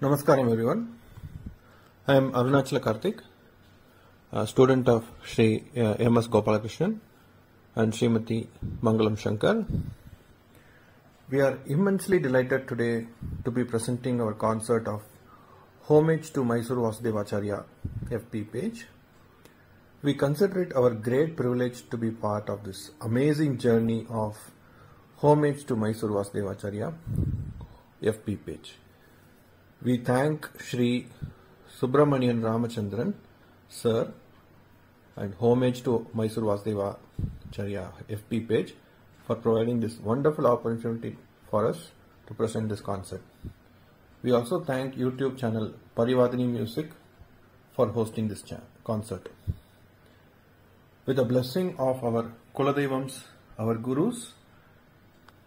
Namaskaram everyone. I am Arunachala Karthik, a student of Sri uh, M.S. Gopalakrishnan and Srimati Mangalam Shankar. We are immensely delighted today to be presenting our concert of Homage to Mysore Vasudevacharya FB page. We consider it our great privilege to be part of this amazing journey of Homage to Mysore Vasudevacharya FB page. We thank Sri Subramanian Ramachandran, Sir, and homage to Mysore Vasudeva Charya FB page for providing this wonderful opportunity for us to present this concert. We also thank YouTube channel Parivadini Music for hosting this concert. With the blessing of our Kuladevams, our Gurus,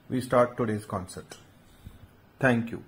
we start today's concert. Thank you.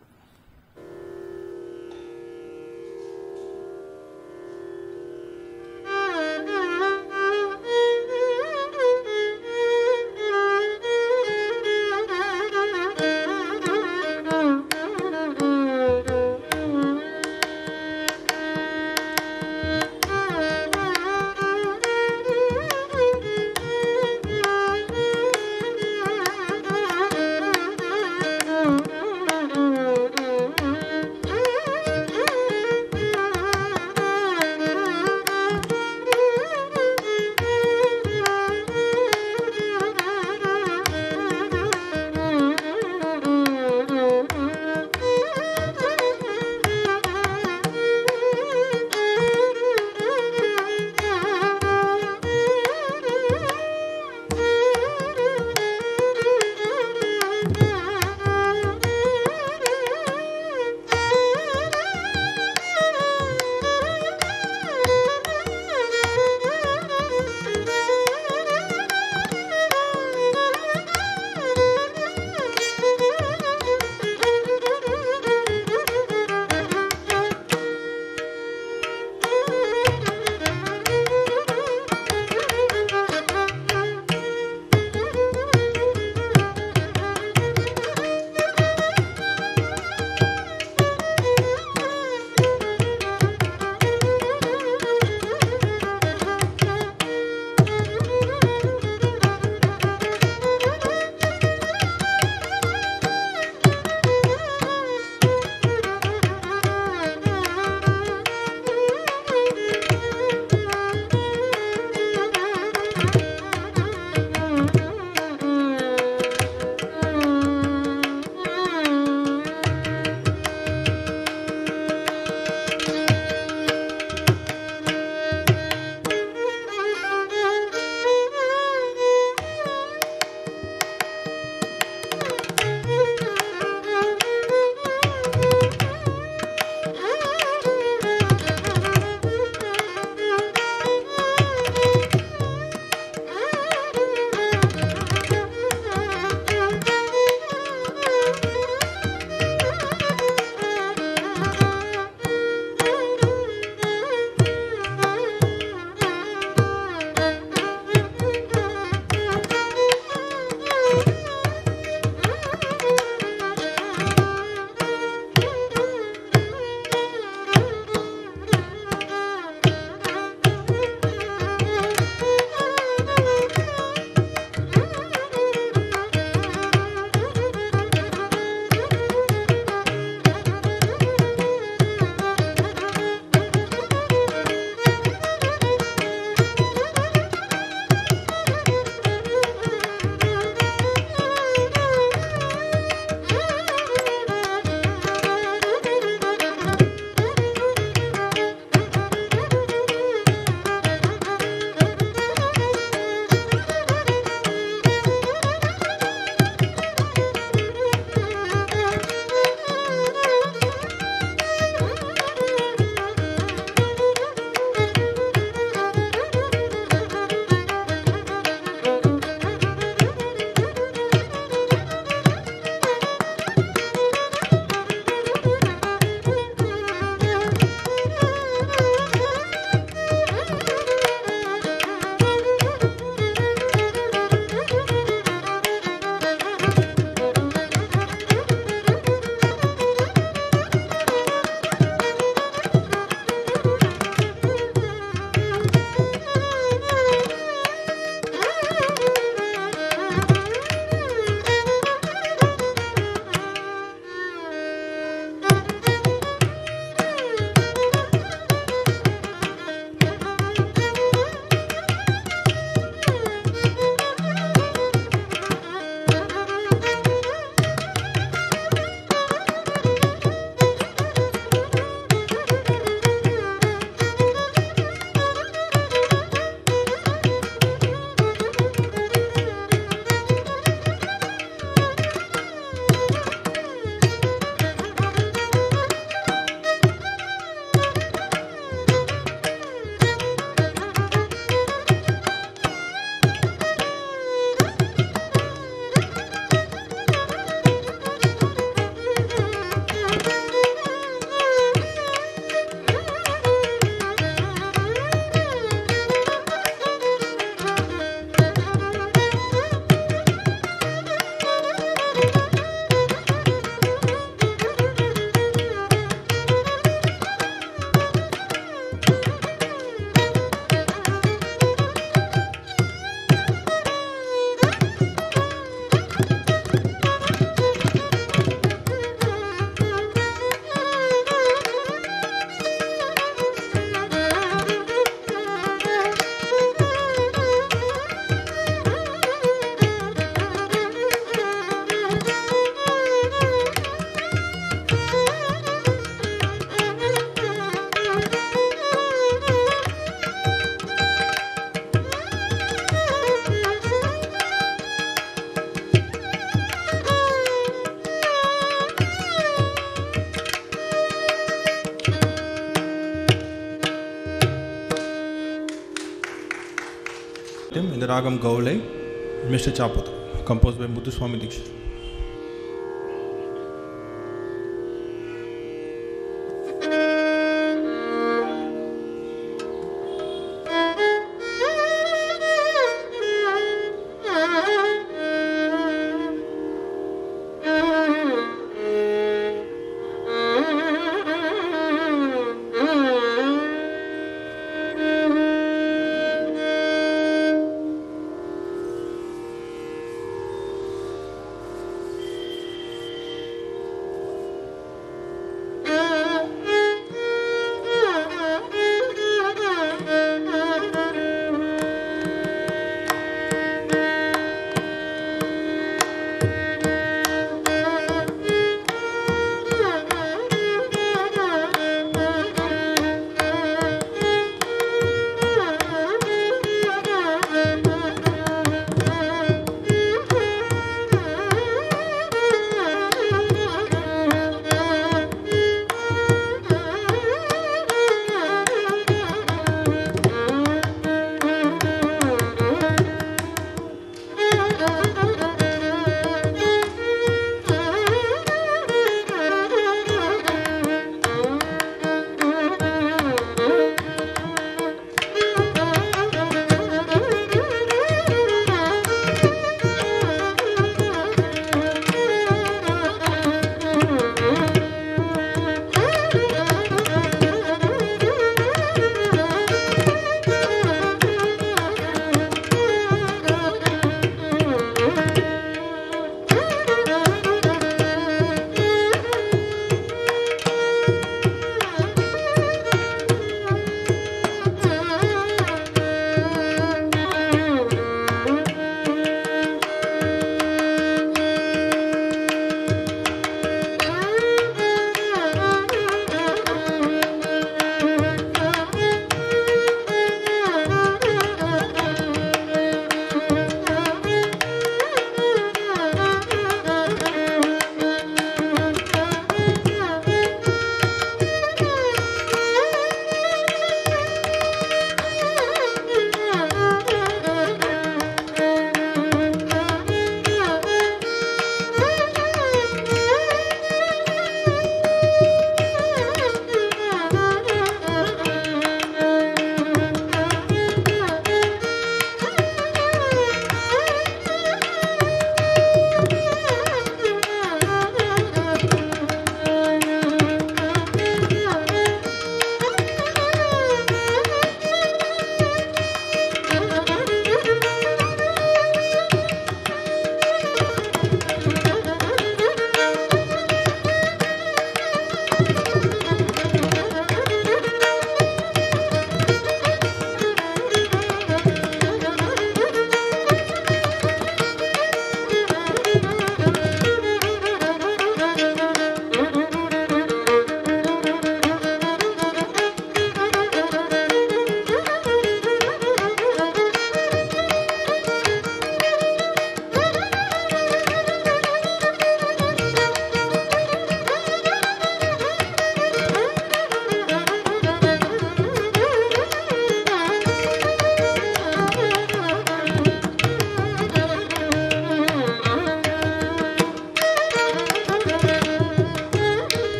Ragam Gaule, Mr. Chapatra, composed by Muthuswami Dikshit.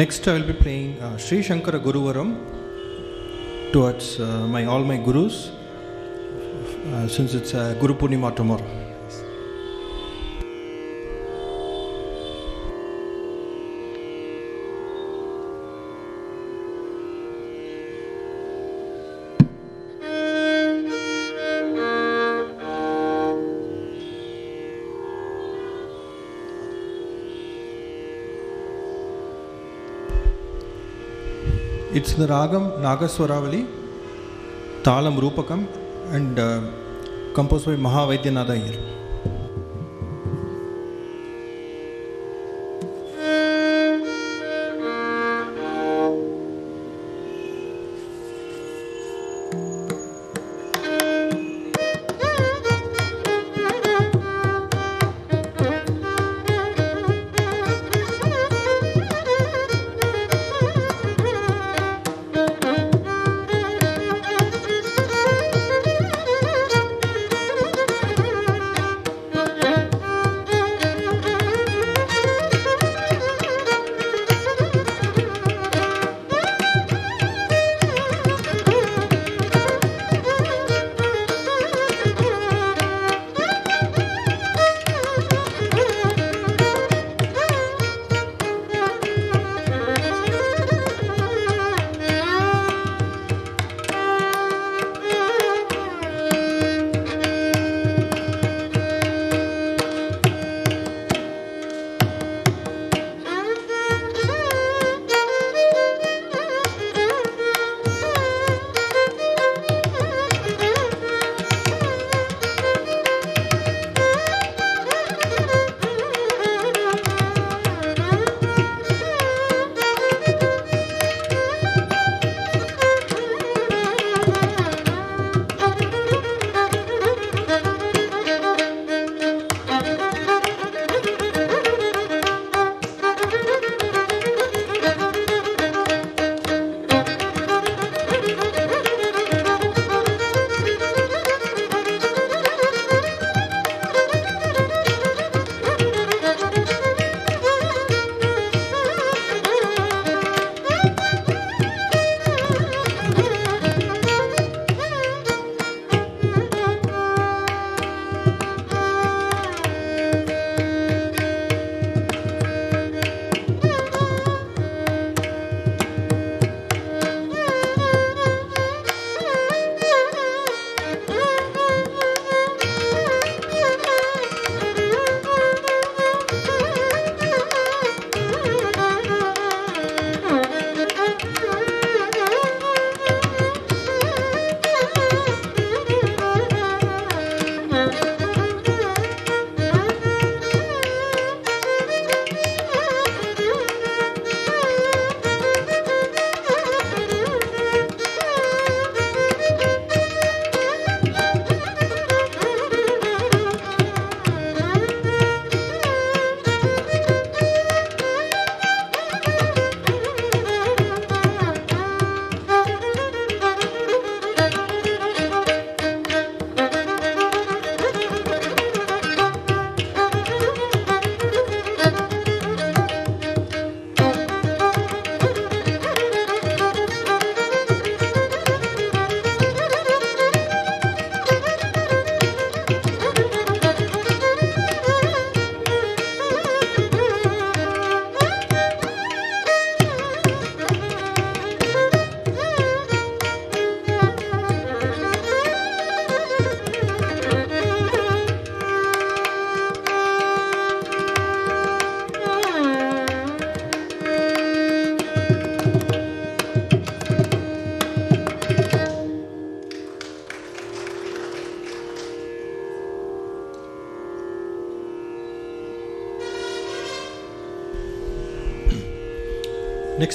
Next, I will be playing uh, Sri Shankara Guruvaram towards uh, my all my gurus, uh, since it's uh, Guru Purnima tomorrow. The Ragam Nagaswaravali, Talam Rupakam, and uh, composed by Mahavaidyanath Iyer.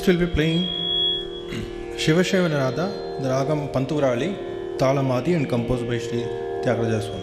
We'll be playing Shiva Shiva Narada, the Ragam Panturali, Talamadi, and composed by Sri Tyagaraja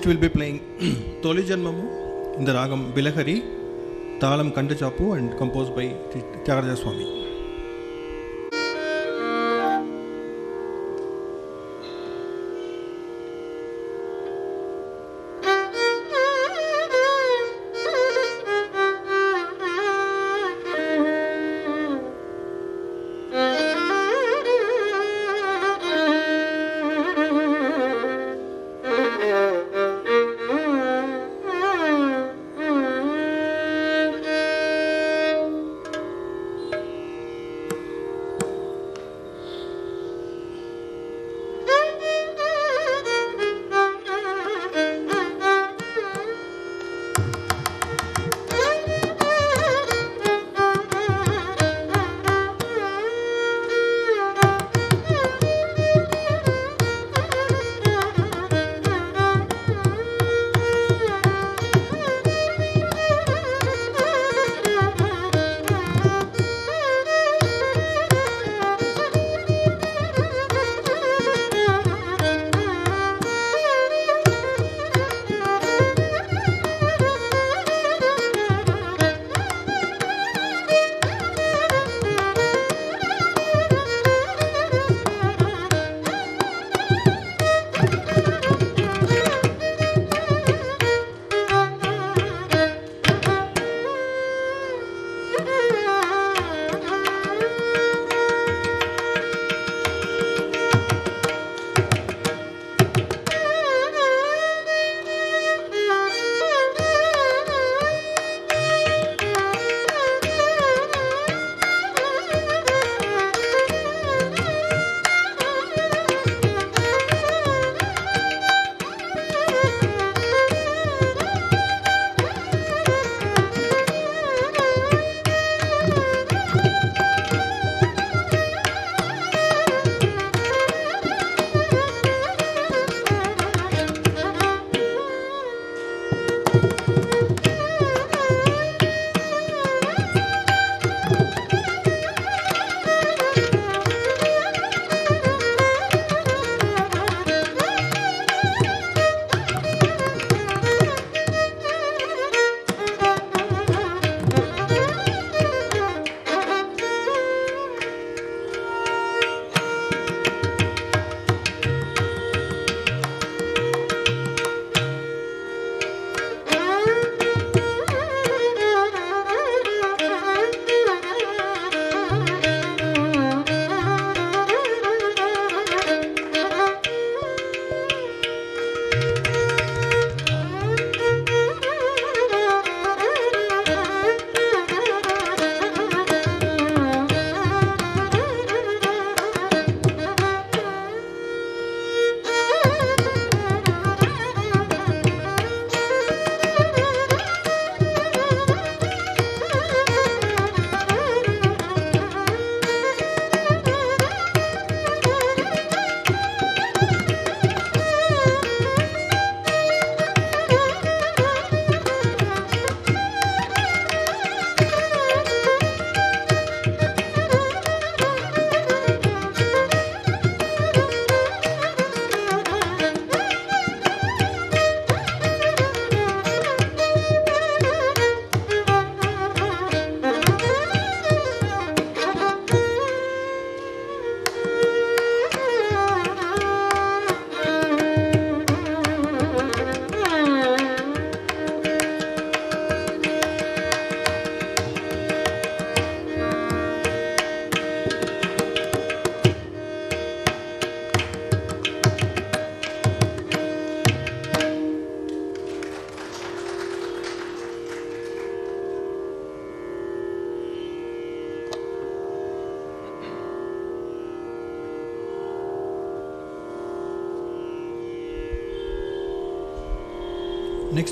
Next, we'll be playing Toli Janmamu in the ragam Bilahari, Talam Kandachapu, and composed by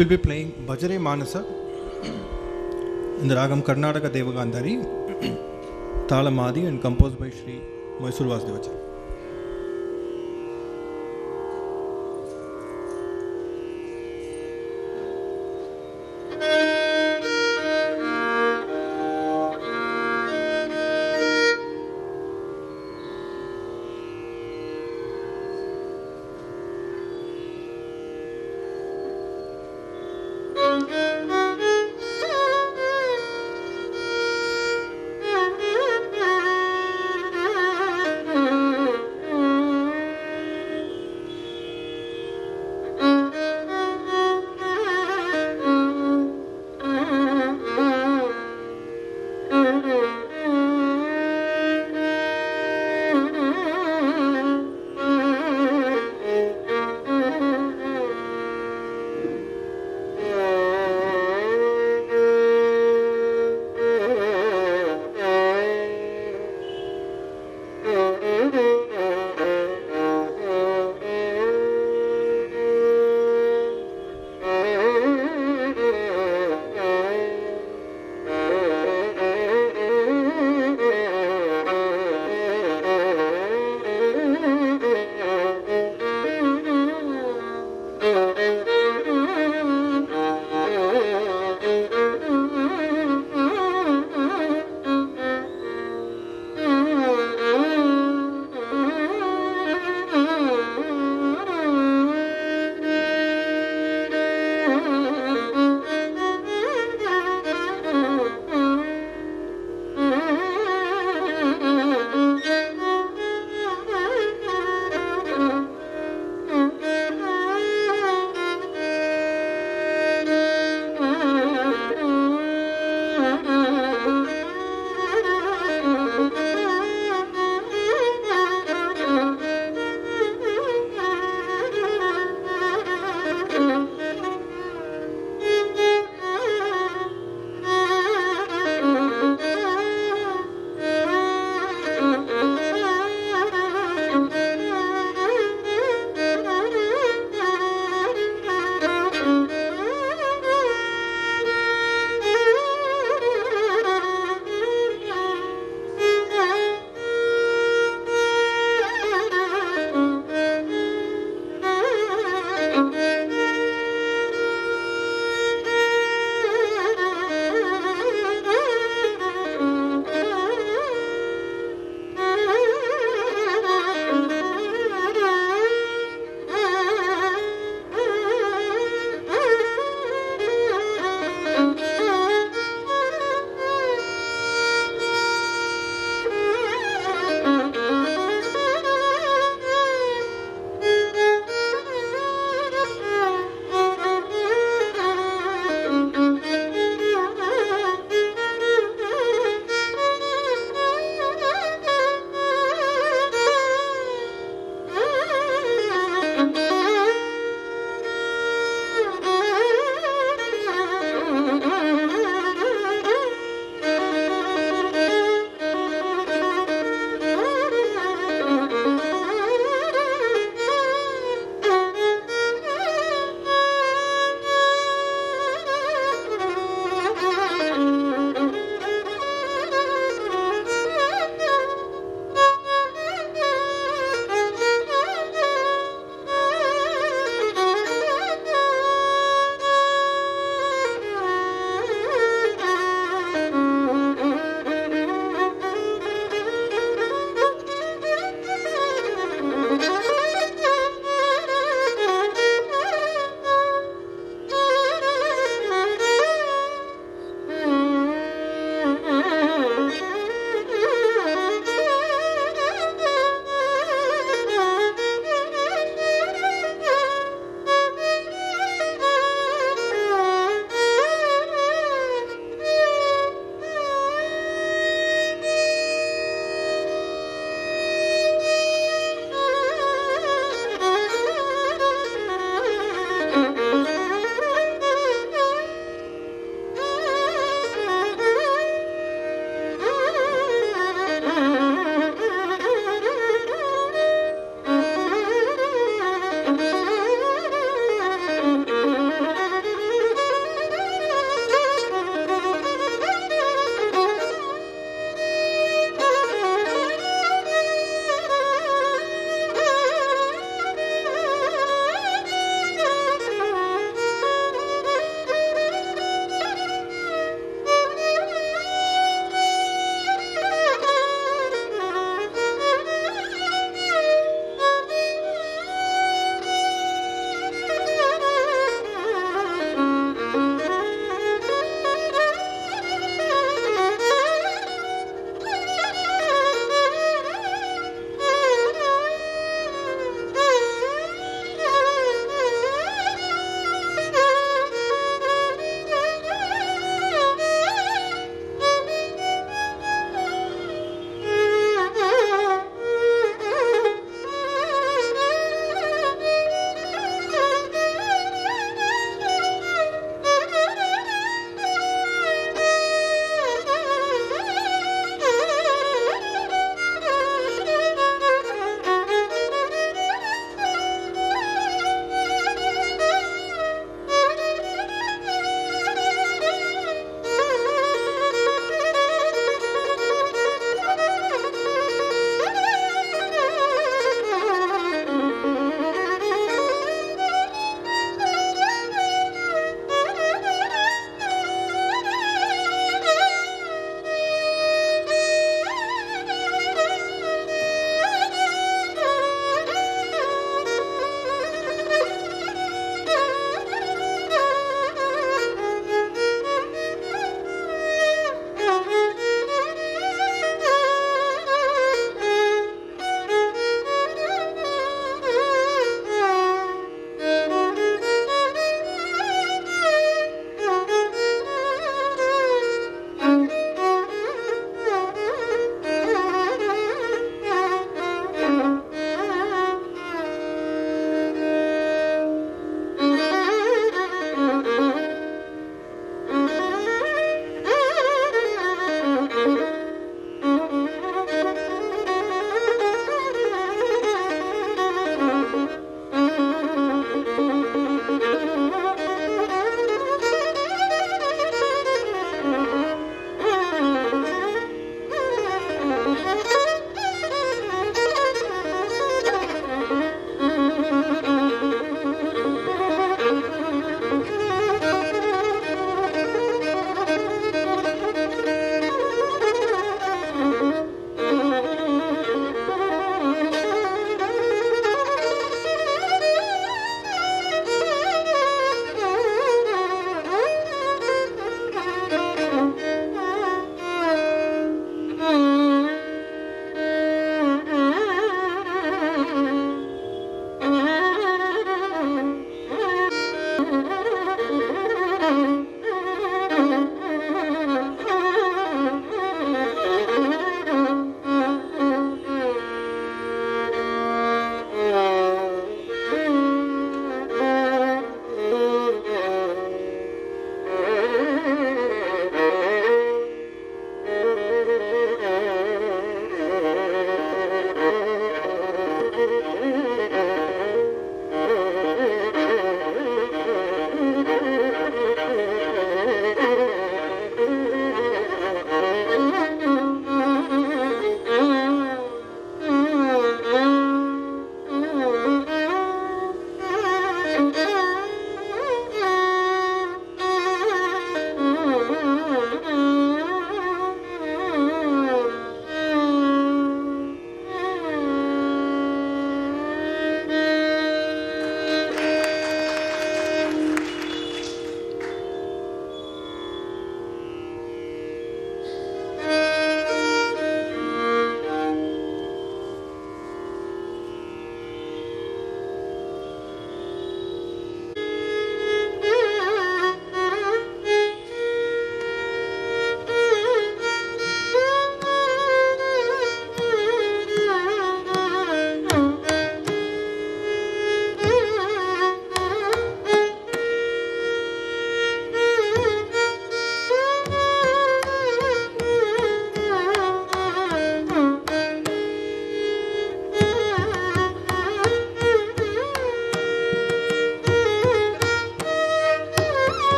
We'll be playing Bhajare Manasa in the ragam Karnataka Devagandhari, Talamadi, and composed by Sri Mysore Vasudevacharya.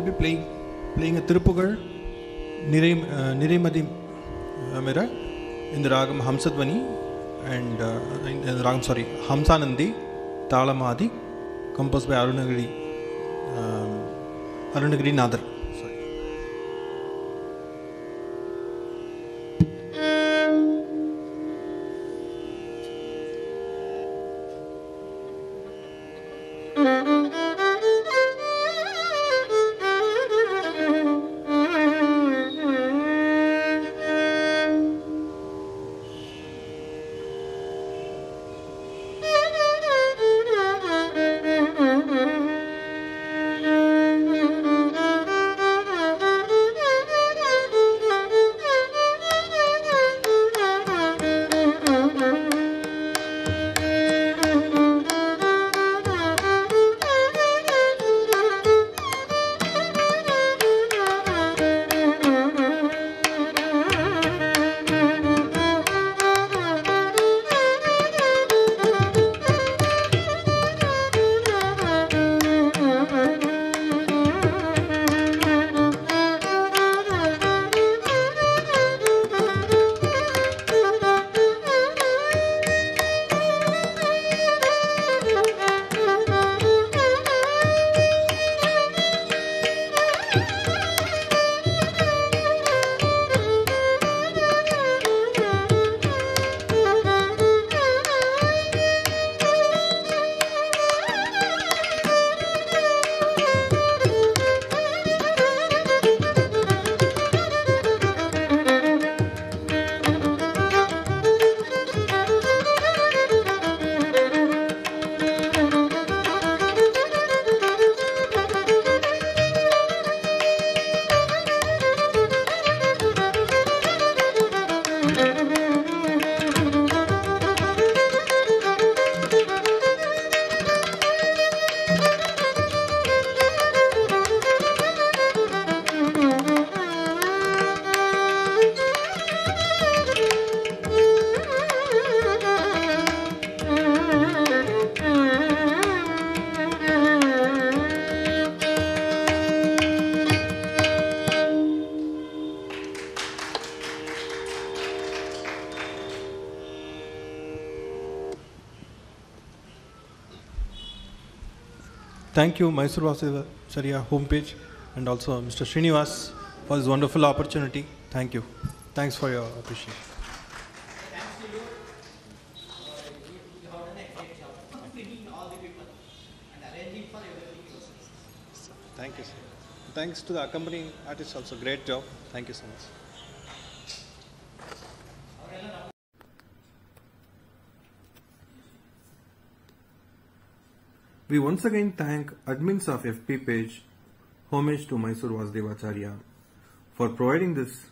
Will be playing playing a Tirupugal Niray, uh, Niraymadi Mira in the Ragam Hamsadvani and uh, in the Ragam sorry Hamsanandi Talamadi composed by Arunagiri um, Arunagiri Nadar. Thank you, Mysore Vasudevacharya homepage, and also Mr. Srinivas for this wonderful opportunity. Thank you. Thanks for your appreciation. Thank you, sir. Thanks to the accompanying artists also. Great job. Thank you so much. We once again thank admins of FB page, homage to Mysore Vasudevacharya, for providing this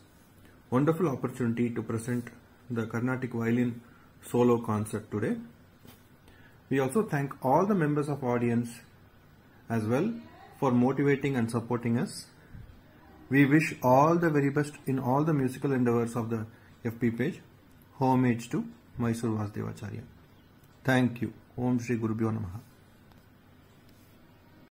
wonderful opportunity to present the Carnatic violin solo concert today. We also thank all the members of audience as well for motivating and supporting us. We wish all the very best in all the musical endeavors of the FB page. Homage to Mysore Vasudevacharya. Thank you. Om Shri Gurubhyo Namaha.